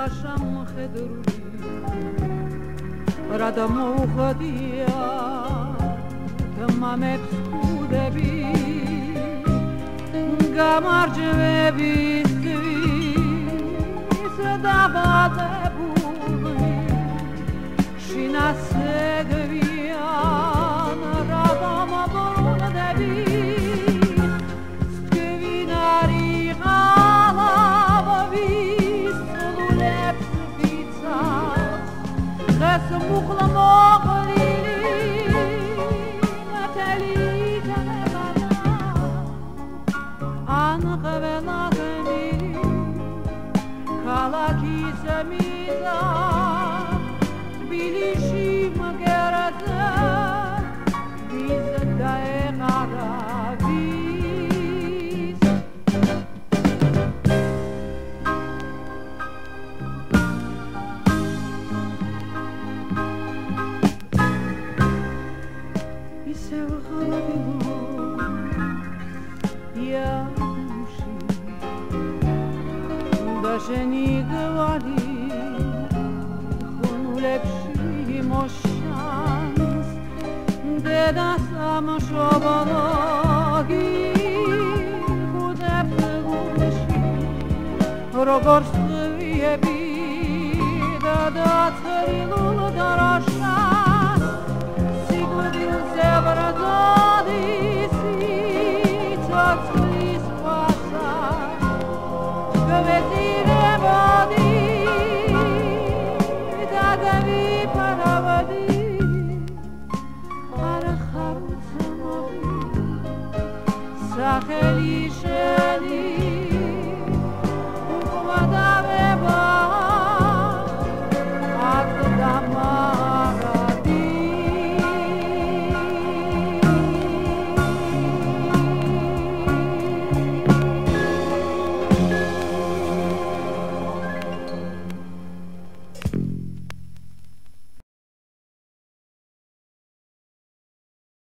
ვაშა მხედრული რა დამოუხდია თმამებს ხუდები გამარჯვები ის დაბადებული შინასეგვი მუხლა მოყლილი anıqa və nadəni Kala ki səmizan შენი გვარი ხუნულებში მოშანს დედა სამშობლოგი ხუდებში როგორ სვიები და zachęliszy.